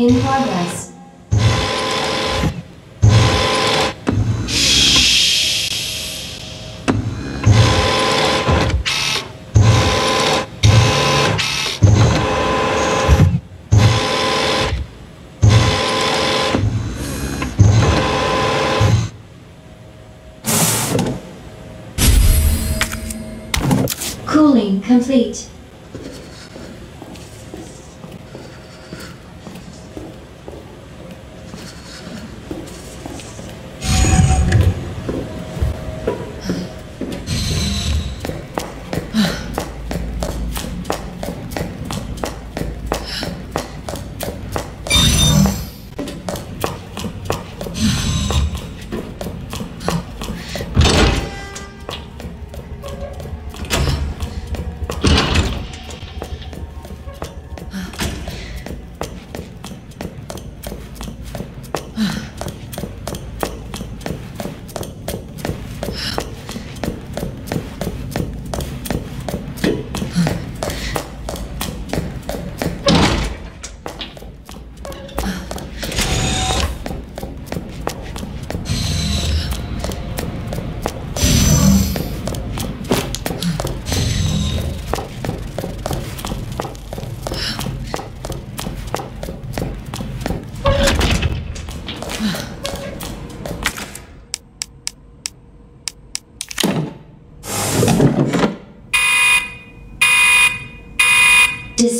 In progress. Cooling complete.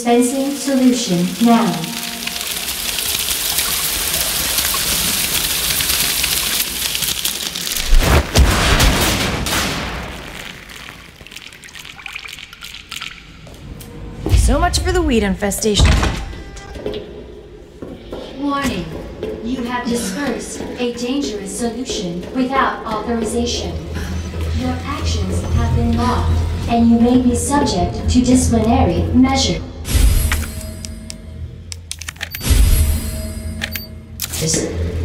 Dispensing solution now. So much for the weed infestation. Warning. You have dispersed a dangerous solution without authorization. Your actions have been logged, and you may be subject to disciplinary measure. Is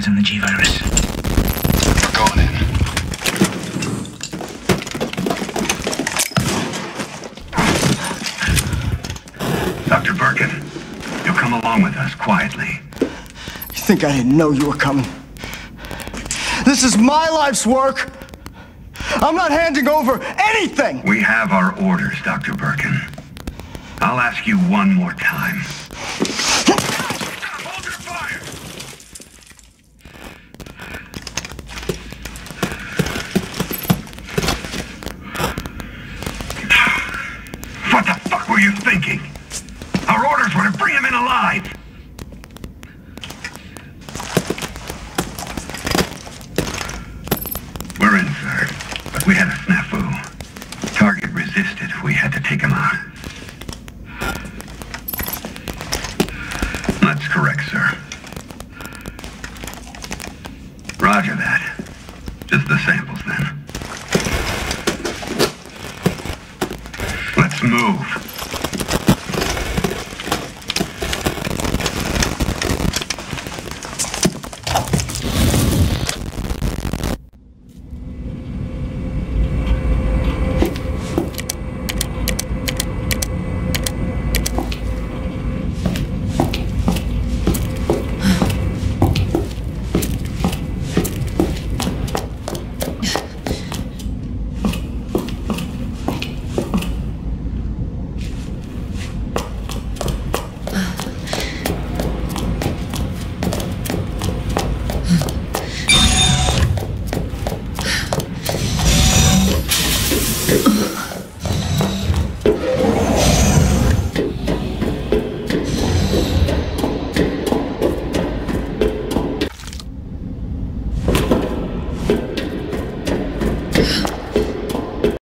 got on the G-Virus. Going in. Dr. Birkin, you'll come along with us quietly. You think I didn't know you were coming? This is my life's work. I'm not handing over anything. We have our orders, Dr. Birkin. I'll ask you one more time. Were you thinking? Our orders were to bring him in alive! We're in, sir. But we had a snafu. Target resisted. We had to take him out. That's correct, sir. Roger that. Just the samples, then. Let's move.